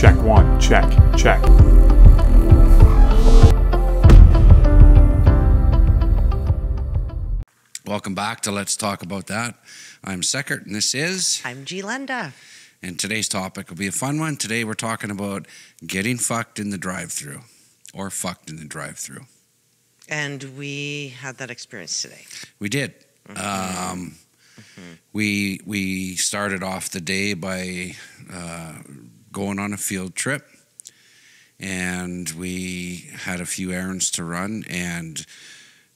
Check one, check, check. Welcome back to Let's Talk About That. I'm Seckert, and this is, I'm G'lenda. and today's topic will be a fun one. Today we're talking about getting fucked in the drive through or fucked in the drive through. And we had that experience today. We did. Um, We we started off the day by uh, going on a field trip, and we had a few errands to run, and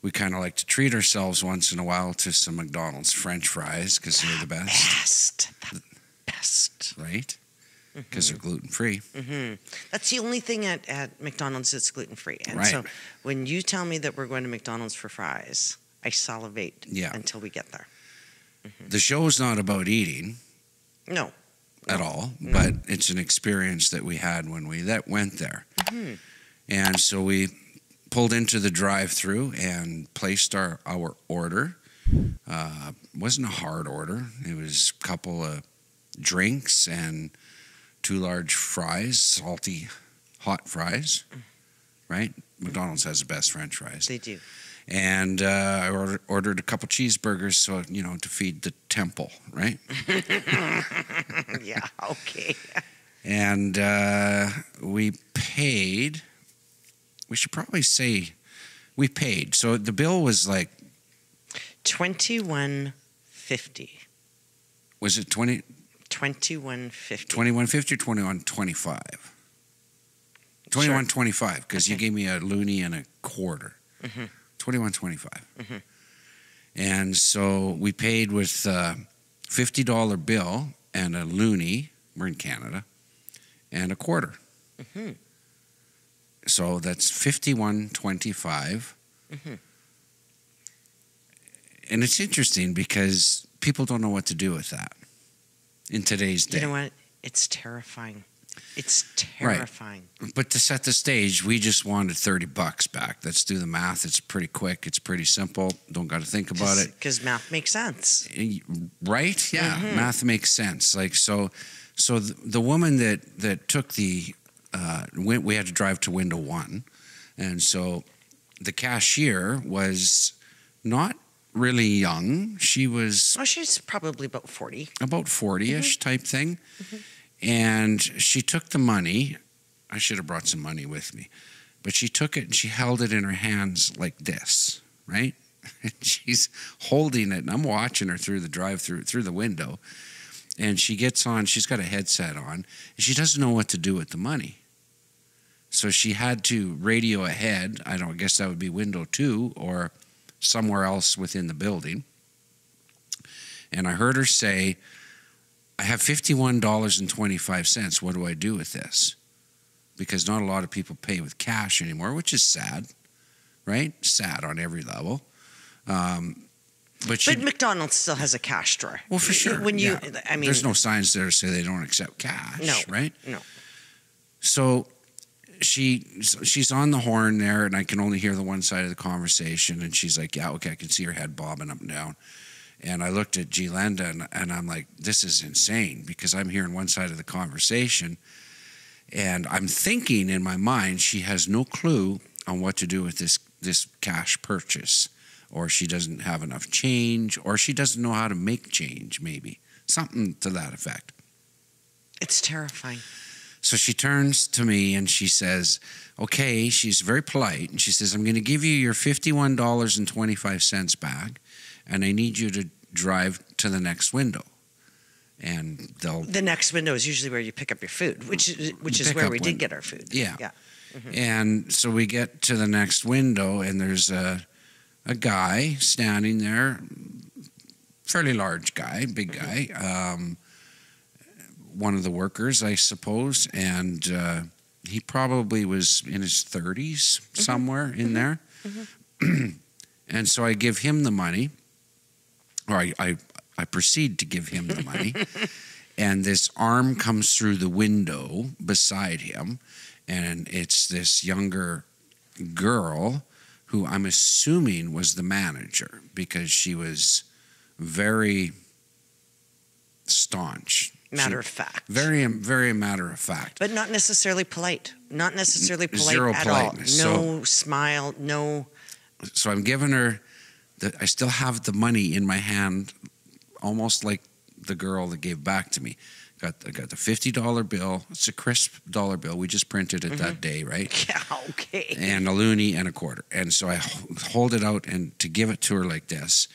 we kind of like to treat ourselves once in a while to some McDonald's French fries because they're the best, Best. The best. right? Because they're gluten free. hmm That's the only thing at, at McDonald's that's gluten free. And Right. so when you tell me that we're going to McDonald's for fries, I salivate Yeah. until we get there. The show is not about eating No. At all, but it's an experience that we had when we that went there. Mhm. And so we pulled into the drive-through and placed our our order. Uh, wasn't a hard order. It was a couple of drinks and two large fries, salty, hot fries. Right? McDonald's has the best French fries. They do. And uh, I ordered, ordered a couple cheeseburgers, so you know, to feed the temple, right? yeah. Okay. and uh, we paid. We should probably say we paid. So the bill was like, Twenty-one fifty. was it 20, Twenty-one fifty. 2150 or 2125? 2125, because you gave me a loonie and a quarter. Mhm. 2125. Mhm. And so we paid with a $50 bill and a loonie. We're in Canada. And a quarter. Mhm. So that's 5125. Mhm. And it's interesting because people don't know what to do with that in today's day. You know what? It's terrifying. It's terrifying. Right. But to set the stage, we just wanted 30 bucks back. Let's do the math. It's pretty quick. It's pretty simple. Don't got to think about it. Because math makes sense. Right? Yeah. Mhm. Math makes sense. Like, so, so the, the woman that, that took the, uh, went, we had to drive to window one. And so the cashier was not really young. She was Oh, she's probably about 40. about 40 ish type thing. And she took the money. I should have brought some money with me. But she took it and she held it in her hands like this, right? She's holding it, and I'm watching her through the drive through through the window. And she gets on, she's got a headset on, and she doesn't know what to do with the money. So she had to radio ahead. I don't I guess that would be window two or somewhere else within the building. And I heard her say, I have $51.25. What do I do with this? Because not a lot of people pay with cash anymore, which is sad, right? Sad on every level. Um, but But McDonald's still has a cash drawer. well, for sure. When you, yeah. I mean, there's no signs there to say they don't accept cash, No. right? No. So she she's on the horn there, and I can only hear the one side of the conversation. And she's like, "Yeah, okay." I can see her head bobbing up and down. And I looked at G'lenda, and, and I'm like, "This is insane," because I'm hearing one side of the conversation, and I'm thinking in my mind she has no clue on what to do with this this cash purchase, or she doesn't have enough change, or she doesn't know how to make change, maybe something to that effect. It's terrifying. So she turns to me and she says, Okay, she's very polite. And she says, I'm going to give you your $51.25 back, and I need you to drive to the next window. And they'll, The next window is usually where you pick up your food, which is which is where we window. did get our food. Yeah. Yeah. Mm-hmm. and so we get to the next window, and there's a, a guy standing there, fairly large guy, big mm-hmm. guy, um, one of the workers, I suppose, and uh, he probably was in his 30s, mm-hmm. somewhere in there. and so I give him the money, or I, I, I proceed to give him the money. and this arm comes through the window beside him, and it's this younger girl who I'm assuming was the manager because she was very staunch Matter of fact. Very, very matter of fact. But not necessarily polite. Not necessarily polite Zero at politeness. all. No smile. No. So I'm giving her. The, I still have the money in my hand, almost like the girl that gave back to me. Got I got the fifty dollar bill. It's a crisp dollar bill. We just printed it that mm-hmm. day, right? Yeah. Okay. and a loonie and a quarter. And so I hold it out and to give it to her like this.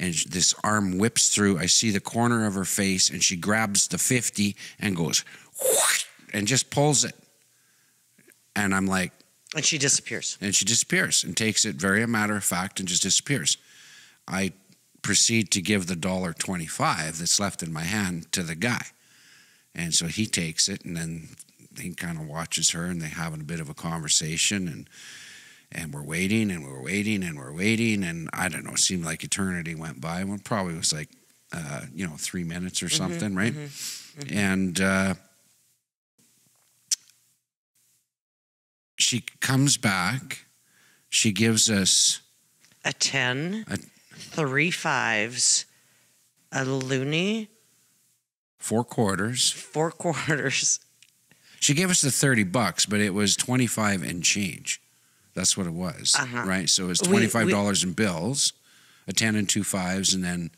And this arm whips through. I see the corner of her face and she grabs the 50 and goes and just pulls it. And I'm like, And she disappears. and she disappears and takes it very a matter of fact and just disappears. I proceed to give the dollar 25 that's left in my hand to the guy. And so he takes it and then he kind of watches her and they having a bit of a conversation and and we're waiting and we're waiting and we're waiting and I don't know, it seemed like eternity went by. Well, probably was like uh, you know, three minutes or something, right? And uh, she comes back. She gives us A 10, A- three fives, a loonie, four quarters. four quarters. She gave us the 30 bucks, but it was 25 and change. That's what it was, Uh-huh. right? So it was We- we- $25 in bills, a 10 and two fives, and then,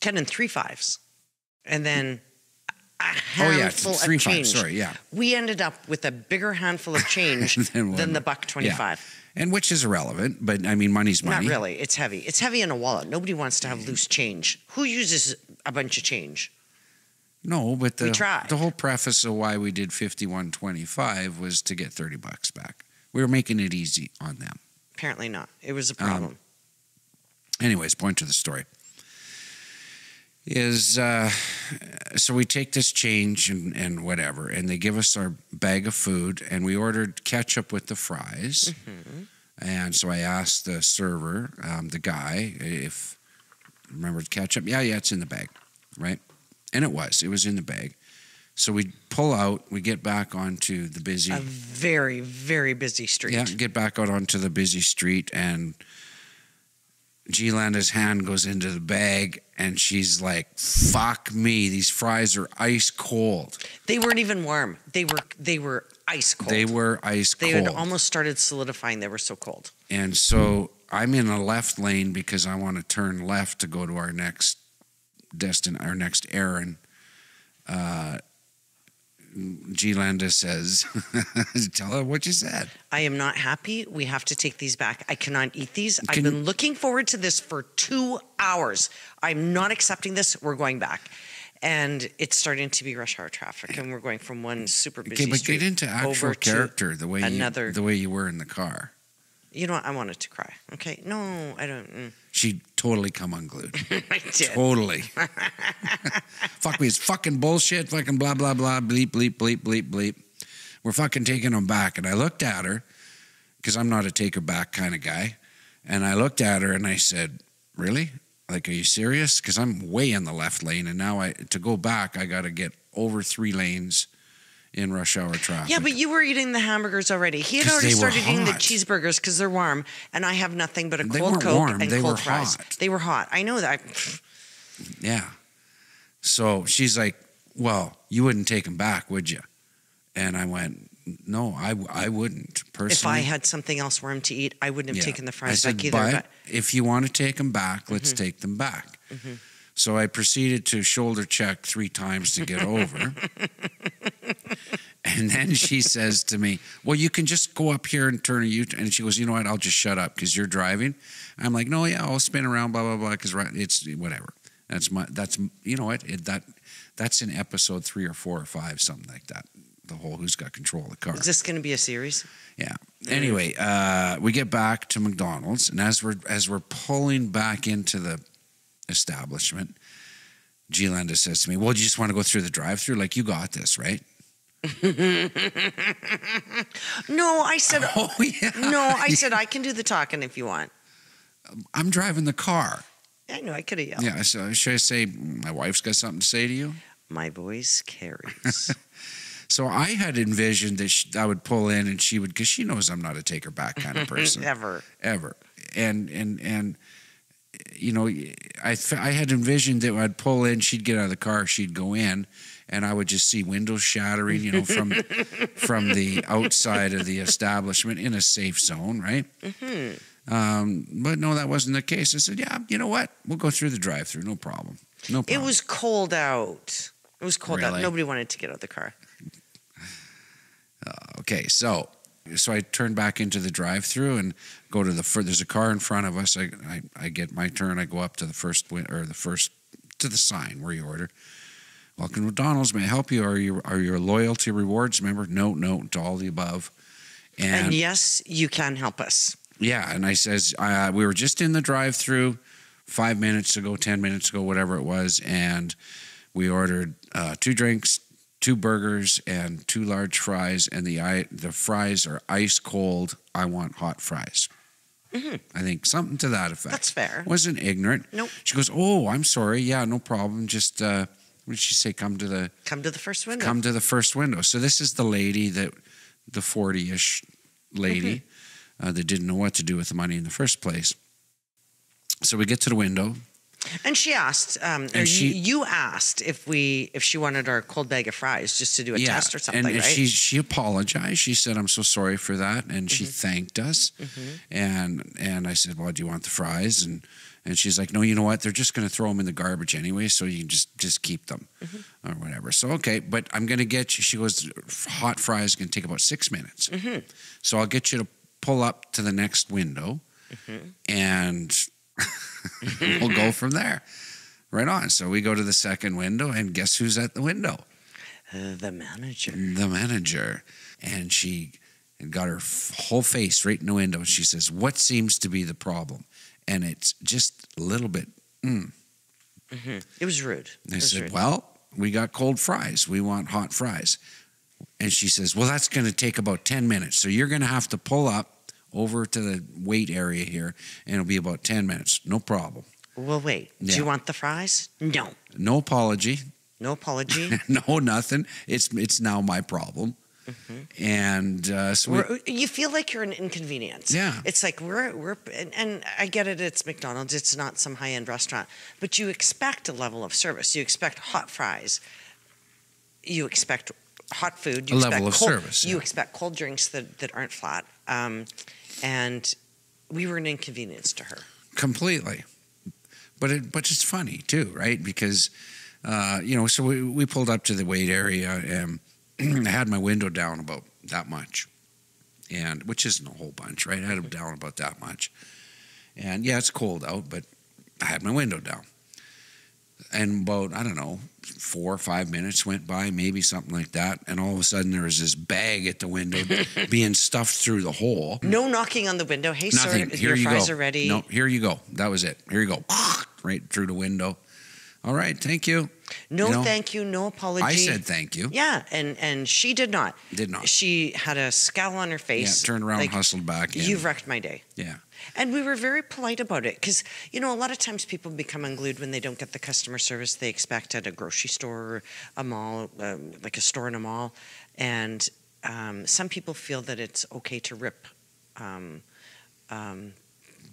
10 and three fives. And then a oh, yeah, handful three of change. Sorry, yeah. We ended up with a bigger handful of change Than than the buck 25. And which is irrelevant, but I mean, money's money. Not really. It's heavy. It's heavy in a wallet. Nobody wants to have loose change. Who uses a bunch of change? No, but the, the whole preface of why we did 5125 was to get 30 bucks back. We were making it easy on them. Apparently not. It was a Um, problem. anyways, point to the story is uh, so we take this change and, and whatever, and they give us our bag of food, and we ordered ketchup with the fries. And so I asked the server, um, the guy, if remembered ketchup. Yeah, yeah, it's in the bag, right? And it was. It was in the bag. So we pull out. We get back onto the busy. a very, very busy street. Yeah, get back out onto the busy street, and G'lenda's hand goes into the bag, and she's like, "Fuck me! These fries are ice cold. They weren't even warm. They were they were ice cold. They were ice They cold." They had almost started solidifying. They were so cold. and so I'm in a left lane because I want to turn left to go to our next destin, our next errand. Uh, G'lenda says, "Tell her what you said." I am not happy. We have to take these back. I cannot eat these. I've Can- been looking forward to this for two hours. I'm not accepting this. We're going back. And it's starting to be rush hour traffic, and we're going from one super busy Okay, but street get into actual character the way another- you, the way you were in the car. You know what? I wanted to cry. Okay, no, I don't. mm. She totally come unglued. I did. totally. Fuck me, it's fucking bullshit. Fucking blah blah blah. Bleep bleep bleep bleep bleep. We're fucking taking them back. And I looked at her because I'm not a take her back kind of guy. And I looked at her and I said, "Really? Like, are you serious? Because I'm way in the left lane, and now I to go back, I got to get over three lanes in rush hour traffic. Yeah, but you were eating the hamburgers already. He had already started eating the cheeseburgers because they're warm, and I have nothing but a They cold Coke warm, and they cold were fries. hot. They were hot. I know that. Yeah. So she's like, Well, you wouldn't take them back, would you? And I went, No, I, I wouldn't personally. If I had something else for him to eat, I wouldn't have Yeah. taken the fries said, back either. But But if you want to take them back, let's Mm-hmm. take them back. So I proceeded to shoulder check three times to get over. and then she says to me, Well, you can just go up here and turn a U And she goes, You know what? I'll just shut up because you're driving. I'm like, No, yeah, I'll spin around, blah, blah, blah, because it's whatever. That's my, that's, you know what? It, that, that's in episode three or four or five, something like that. The whole who's got control of the car. is this going to be a series? Yeah. Anyway, uh, we get back to McDonald's, and as we're as we're pulling back into the establishment, G'lenda says to me, "Well, do you just want to go through the drive-through? Like you got this, right?" No, I said. Oh yeah. No, I said I can do the talking if you want. I'm driving the car. I know I could have yelled. Yeah. So should I say my wife's got something to say to you? My voice carries. So I had envisioned that she, I would pull in and she would, because she knows I'm not a take her back kind of person. Ever. ever. And and and you know, I I had envisioned that I'd pull in, she'd get out of the car, she'd go in, and I would just see windows shattering, you know, from from the outside of the establishment in a safe zone, right? Mm-hmm. Um, but no, that wasn't the case. I said, yeah, you know what? We'll go through the drive-through, no problem, no problem. It was cold out. It was cold out. Nobody wanted to get out of the car. Okay, so so I turn back into the drive-through and go to the fir- there's a car in front of us. I, I I get my turn. I go up to the first win- or the first to the sign where you order. Welcome to McDonald's. May I help you? Are you are you a loyalty rewards member? No, no, to all the above. And, And, yes, you can help us. Yeah, and I says uh, we were just in the drive-through five minutes ago, ten minutes ago, whatever it was, and we ordered uh, two drinks, two burgers, and two large fries. And the the fries are ice cold. I want hot fries. Mhm. I think something to that effect. That's fair. Wasn't ignorant. Nope. She goes, "Oh, I'm sorry. Yeah, no problem. Just uh, what did she say? Come to the Come to the first window. come to the first window." So this is the lady that the forty-ish lady Mm-hmm. Uh, that didn't know what to do with the money in the first place. So we get to the window. And she asked, um, or And she- you, asked if we if she wanted our cold bag of fries just to do a test or something, and, and right? she she apologized. She said, "I'm so sorry for that," and she Mm-hmm. thanked us. And and I said, "Well, do you want the fries?" And and she's like, "No, you know what? They're just going to throw them in the garbage anyway, so you can just just keep them Mm-hmm. or whatever." So okay, but I'm going to get you. She goes, "Hot fries going to take about six minutes, Mm-hmm. so I'll get you to pull up to the next window, Mm-hmm. and we'll go from there." Right on. So we go to the second window, and guess who's at the window? Uh, the manager. the manager, and she got her f- whole face right in the window. And She says, "What seems to be the problem?" And it's just a little bit. Mm. It was rude. Was said, rude. "Well, we got cold fries. We want hot fries." And she says, "Well, that's going to take about ten minutes. So you're going to have to pull up over to the wait area here, and it'll be about ten minutes. No problem. Well, wait. Do you want the fries? No. No apology. No apology. no nothing. It's it's now my problem." And uh, so we, We're, you feel like you're an inconvenience. Yeah. It's like we're we're and, and I get it. It's McDonald's. It's not some high end restaurant, but you expect a level of service. You expect hot fries. You expect hot food. You A expect level of cold, service, You expect cold drinks that that aren't flat. Um, and we were an inconvenience to her. completely. But it but it's funny too right? Because uh, you know so we, we pulled up to the wait area and i had my window down about that much. And which isn't a whole bunch right? I had it down about that much. And yeah it's cold out but i had my window down and about i don't know four or five minutes went by maybe something like that and all of a sudden there was this bag at the window being stuffed through the hole No knocking on the window. Hey, Nothing. sir, Here your you fries go. are ready. No, here you go. That was it. Here you go. Right through the window. All right, thank you. No, You know, thank you. No apology. I said thank you. Yeah, and and she did not. Did not. She had a scowl on her face. Yeah, turned around, like, hustled back in. You've wrecked my day. yeah. And we were very polite about it because, you know, a lot of times people become unglued when they don't get the customer service they expect at a grocery store or a mall, um, like a store in a mall. And um, some people feel that it's okay to rip um, um,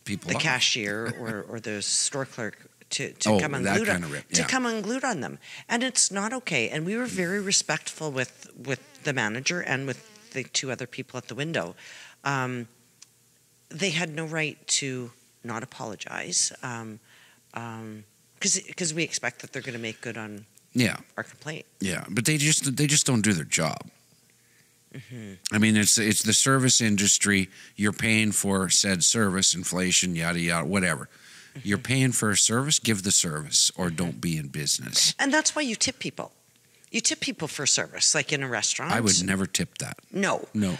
People the off. cashier or, or the store clerk to, to Oh, come unglued kind of rip, to come unglued on them, and it's not okay. And we were very respectful with with the manager and with the two other people at the window. Um, they had no right to not apologize because um, because we expect that they're going to make good on Yeah, our complaint. yeah. But they just they just don't do their job. Mm-hmm. I mean, it's it's the service industry. You're paying for said service, inflation, yada yada, whatever. Mm-hmm. You're paying for a service. Give the service, or don't be in business. And that's why you tip people. You tip people for service, like in a restaurant. I would never tip that. No, No.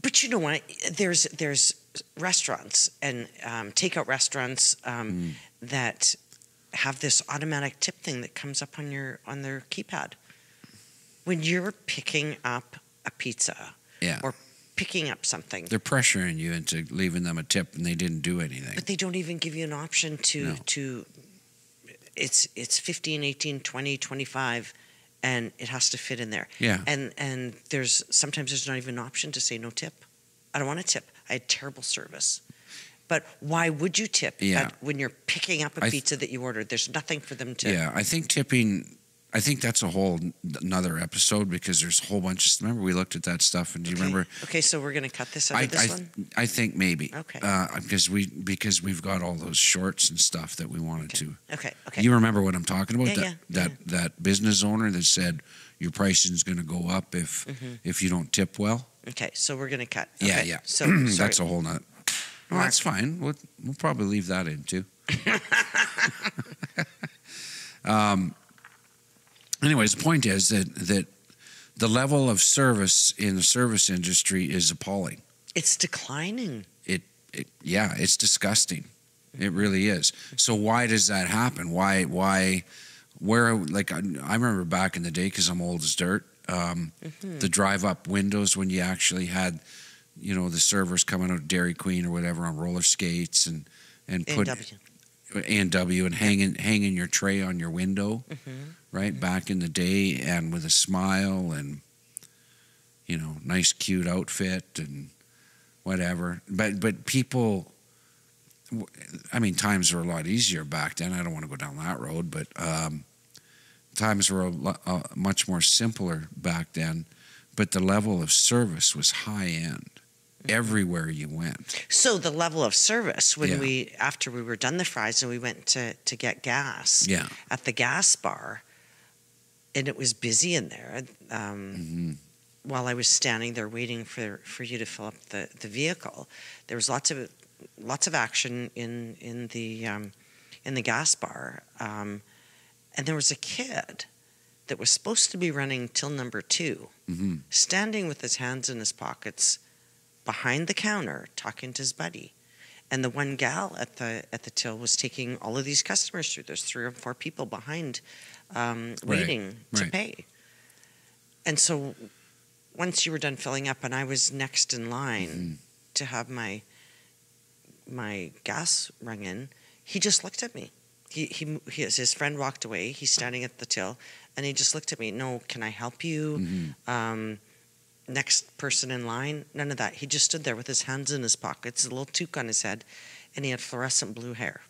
but you know what? There's there's restaurants and um, takeout restaurants um, that have this automatic tip thing that comes up on your on their keypad when you're picking up a pizza Yeah. or picking up something. They're pressuring you into leaving them a tip, and they didn't do anything. But they don't even give you an option to No. to it's it's 15, 18, 20, 25 and it has to fit in there. Yeah. And and there's sometimes there's not even an option to say no tip. I don't want a tip. I had terrible service. But why would you tip Yeah. when you're picking up a th- pizza that you ordered? There's nothing for them to Yeah, I think tipping I think that's a whole another episode because there's a whole bunch of. Remember, we looked at that stuff, and do you Okay. remember? Okay, so we're going to cut this out I, of this I, one. I think maybe. Okay. Uh, because we because we've got all those shorts and stuff that we wanted to. Okay, okay. You remember what I'm talking about? Yeah, that yeah, that that business owner that said your pricing's going to go up if Mhm. if you don't tip well. Okay, so we're going to cut. Yeah, Okay, yeah. So that's a whole nother. Well, Mark. that's fine. We'll we'll probably leave that in too. um. Anyways, the point is that that the level of service in the service industry is appalling. it's declining. It, it yeah, it's disgusting. It really is. So why does that happen? Why why where like I, I remember back in the day because I'm old as dirt. Um, Mhm. the drive up windows when you actually had you know the servers coming out of Dairy Queen or whatever on roller skates and and put. A and W and hanging hanging your tray on your window Mhm. right back in the day and with a smile and you know nice cute outfit and whatever. But but people i mean times were a lot easier back then. I don't want to go down that road but um, times were a, lo- uh, much more simpler back then. But the level of service was high end everywhere you went So the level of service when Yeah. we after we were done the fries and we went to to get gas yeah at the gas bar, and it was busy in there. Um, hmm while I was standing there waiting for for you to fill up the, the vehicle, there was lots of lots of action in in the um, in the gas bar, um, and there was a kid that was supposed to be running till number two, hmm standing with his hands in his pockets behind the counter talking to his buddy. And the one gal at the at the till was taking all of these customers through. There's three or four people behind um, Right, waiting to right. pay. And so once you were done filling up and I was next in line Mhm. to have my my gas rung in, he just looked at me. He, he, he his friend walked away. He's standing at the till, and he just looked at me. No, can I help you? hmm um, next person in line. None of that. He just stood there with his hands in his pockets, a little toque on his head, and he had fluorescent blue hair.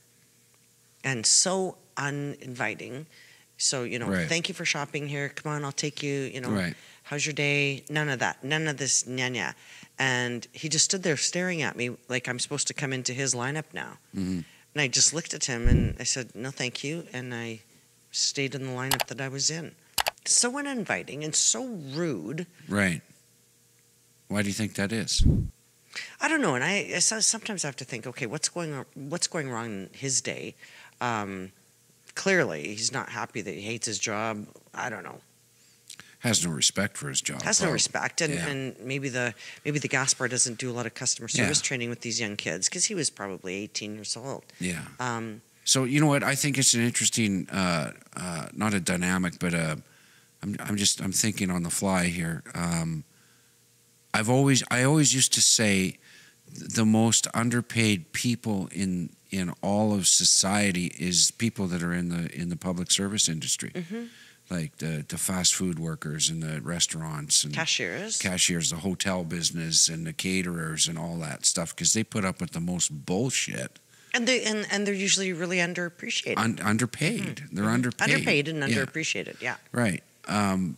And so uninviting. So, you know, Right. thank you for shopping here. Come on, I'll take you. You know, right how's your day? None of that. None of this nya nya. And he just stood there staring at me like I'm supposed to come into his lineup now. hmm And I just looked at him and I said, no, thank you. And I stayed in the lineup that I was in. So uninviting and so rude. right why do you think that is I don't know, and I, I so- sometimes have to think, okay, what's going on, what's going wrong in his day? Um, clearly, he's not happy that he hates his job. I don't know, has no respect for his job has no respect, and, Yeah. and maybe the maybe the gas bar doesn't do a lot of customer Yeah. service training with these young kids because he was probably 18 years old. yeah Um, So you know what? I think it's an interesting, uh, uh, not a dynamic, but uh, I'm, I'm just I'm thinking on the fly here. Um, I've always I always used to say the most underpaid people in in all of society is people that are in the in the public service industry, mhm. like the the fast food workers and the restaurants and Cashiers, cashiers, the hotel business and the caterers and all that stuff because they put up with the most bullshit. and they and, and they're usually really underappreciated, Un- underpaid. They're Mhm. underpaid. underpaid and Yeah. underappreciated. Yeah, Right. Um,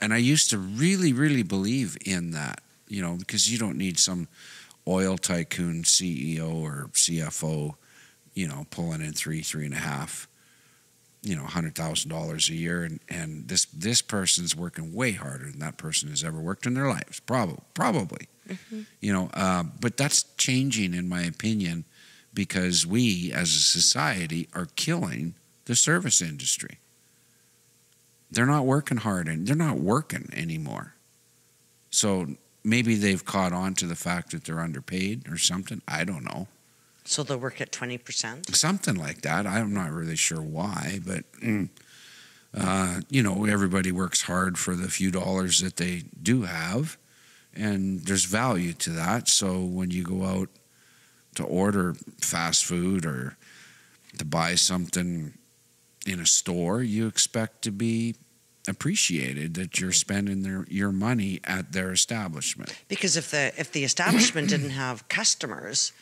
and I used to really, really believe in that, you know, because you don't need some oil tycoon CEO or CFO, you know, pulling in three, three and a half, you know, hundred thousand dollars a year, and and this this person's working way harder than that person has ever worked in their lives, probably, probably, Mhm. you know. Uh, but that's changing, in my opinion, because we as a society are killing the service industry they're not working hard and they're not working anymore. So maybe they've caught on to the fact that they're underpaid or something. I don't know. so they'll work at 20 percent. Something like that. I'm not really sure why, but mm, uh, you know, everybody works hard for the few dollars that they do have, and there's value to that. So when you go out to order fast food or to buy something in a store, you expect to be appreciated that you're spending their your money at their establishment. Because if the if the establishment didn't have customers,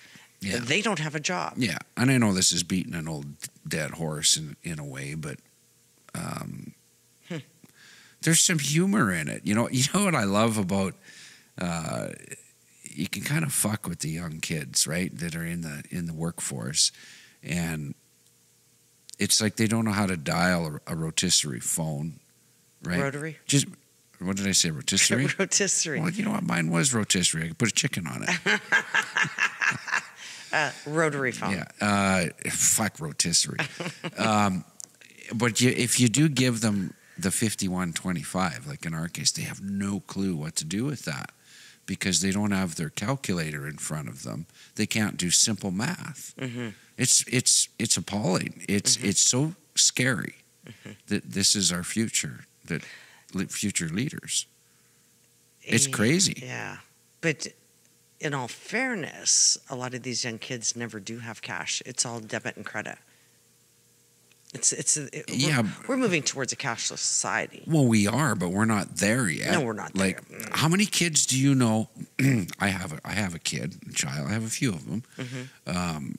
Yeah. they don't have a job. Yeah, and I know this is beating an old dead horse in in a way, but um, There's some humor in it. You know, you know what I love about uh, you can kind of fuck with the young kids, right? That are in the in the workforce, and it's like they don't know how to dial a, a rotisserie phone, right? Rotary. Just what did I say? Rotisserie. Rotisserie. well, you know what? Mine was rotisserie. I could put a chicken on it. Uh, rotary phone. Yeah. Uh, fuck rotisserie. um, but you, if you do give them the 5125, like in our case, they have no clue what to do with that because they don't have their calculator in front of them. They can't do simple math. hmm It's it's it's appalling. It's Mhm. it's so scary Mhm. that this is our future. That future leaders. It's crazy. Yeah. But in all fairness, a lot of these young kids never do have cash. It's all debit and credit. It's it's it, we're- Yeah. We're, moving towards a cashless society. Well, we are, but we're not there yet. No, we're not there. Like, how many kids do you know? I have a, I have a kid, a child. I have a few of them. Mhm. Um,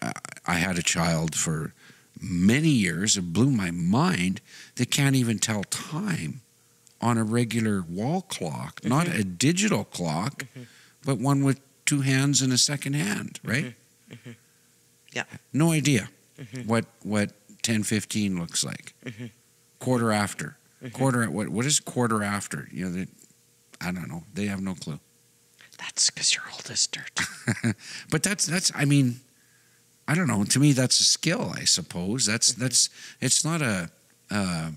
I, I had a child for many years. It blew my mind. They can't even tell time on a regular wall clock, not Mm-hmm. a digital clock, but one with two hands and a second hand. Right? Mhm. Yeah. No idea Mhm. what what ten fifteen looks like. Mhm. Quarter after. Quarter what what is quarter after? You know, they, I don't know. They have no clue. That's because you're old as dirt. But that's that's I mean, I don't know. To me, that's a skill. I suppose that's Mm-hmm. that's it's not a. Uh,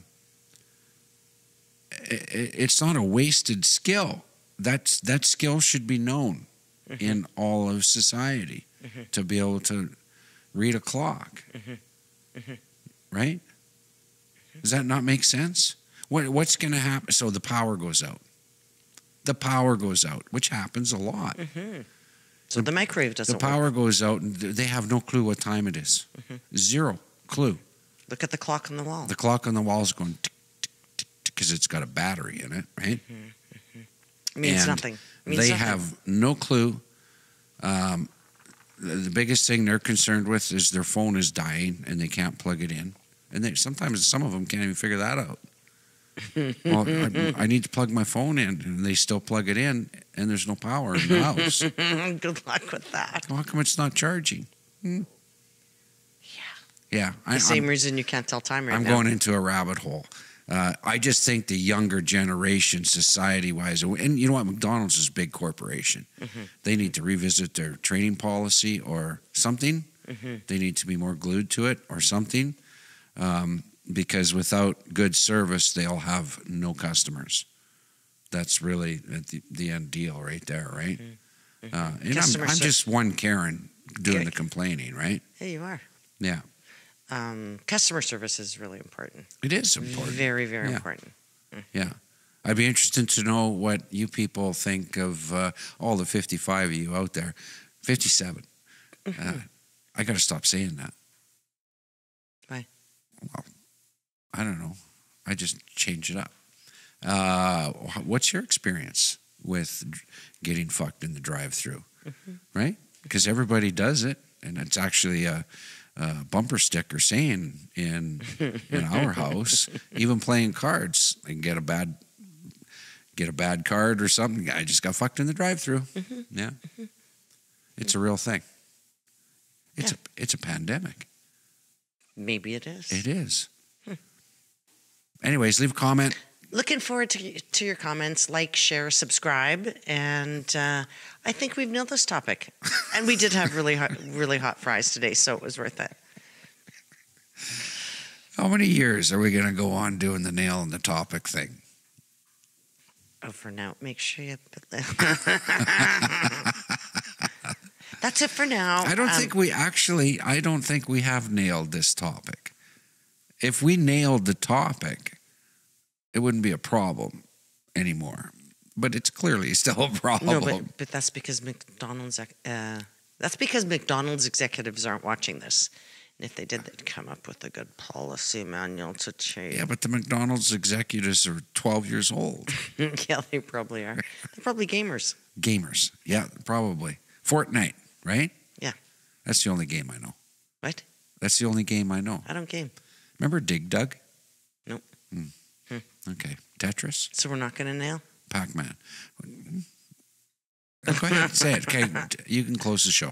it's not a wasted skill. That's that skill should be known Mhm. in all of society Mhm. to be able to read a clock. Mhm. Mhm. Right? Does that not make sense? What what's going to happen? So the power goes out. The power goes out, which happens a lot. Hmm So the microwave doesn't The power goes out, and they have no clue what time it is. Mhm. Zero clue. Look at the clock on the wall. The clock on the wall is going tick, tick, tick, because it's got a battery in it, right? it means and nothing. It means they nothing. have no clue. Um, the, the biggest thing they're concerned with is their phone is dying and they can't plug it in. And they, sometimes some of them can't even figure that out. Well, I, I need to plug my phone in, and they still plug it in, and there's no power in the house. Good luck with that. How come it's not charging? Hmm. Yeah. Yeah, The I, same I'm, reason you can't tell time right I'm now. going into a rabbit hole. Uh, I just think the younger generation, society wise, and you know what? McDonald's is a big corporation. Mhm. They need to revisit their training policy or something. Mhm. They need to be more glued to it or something. Um, because without good service, they'll have no customers. That's really the, the end deal right there, right? Mhm. Uh, and I'm, I'm just one Karen doing Okay. the complaining, right? Hey, you are. Yeah. Um, customer service is really important. It is important. Very, very Yeah. important. Yeah. I'd be interested to know what you people think of uh, all the 55 of you out there. 57. Uh, I got to stop saying that. Why? Well, I don't know. I just change it up. Uh, what's your experience with getting fucked in the drive through? Mm-hmm. Right? Because everybody does it. And it's actually a, a bumper sticker saying in in our house, even playing cards, and get a bad get a bad card or something. I just got fucked in the drive-through. Mm-hmm. Yeah, mm-hmm. it's a real thing. It's a it's a pandemic. Maybe it is. It is. Anyways, leave a comment. Looking forward to, to your comments. Like, share, subscribe. And uh, I think we've nailed this topic. And we did have really hot, really hot fries today, so it was worth it. How many years are we going to go on doing the nail in the topic thing? Oh, for now, make sure you put the. That's it for now. I don't Um, think we actually. I don't think we have nailed this topic. If we nailed the topic, it wouldn't be a problem anymore. But it's clearly still a problem. No, but, but that's because McDonald's. Uh, that's because McDonald's executives aren't watching this. And if they did, they'd come up with a good policy manual to change. yeah, but the McDonald's executives are 12 years old. yeah, they probably are. They're probably gamers. Gamers. Yeah, probably. Fortnite, right? Yeah. That's the only game I know. What? That's the only game I know. I don't game. Remember Dig Dug? Nope. Hmm. Tetris, So we're not going to nail. Pac Man. Go ahead, say it. Okay, you can close the show.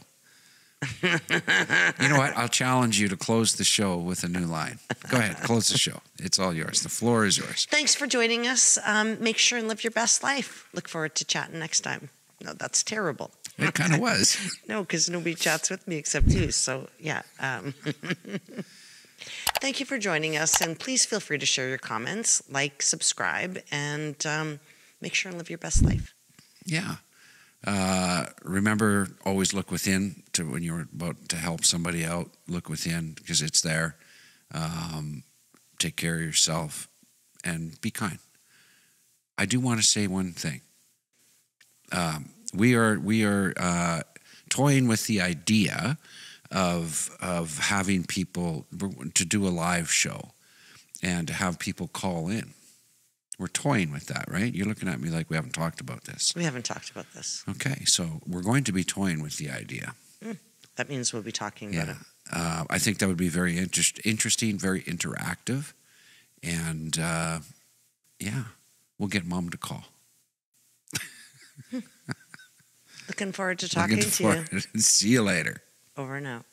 you know what? I'll challenge you to close the show with a new line. Go ahead, close the show. It's all yours. The floor is yours. Thanks for joining us. Um, make sure and live your best life. Look forward to chatting next time. No, that's terrible. It kind of was. No, because nobody chats with me except you. So, yeah. Um, thank you for joining us. And please feel free to share your comments, like, subscribe, and um, make sure and live your best life. Yeah. Uh, remember, always look within to when you're about to help somebody out. Look within because it's there. Um, take care of yourself and be kind. I do want to say one thing. Um, we are we are uh, toying with the idea of of having people to do a live show and to have people call in. We're toying with that, right? You're looking at me like we haven't talked about this. We haven't talked about this. Okay, so we're going to be toying with the idea. That means we'll be talking about Yeah, it. uh, I think that would be very interest, interesting, very interactive, and uh, yeah, we'll get mom to call. Looking forward to talking Looking to you. forward- See you later. Over and out.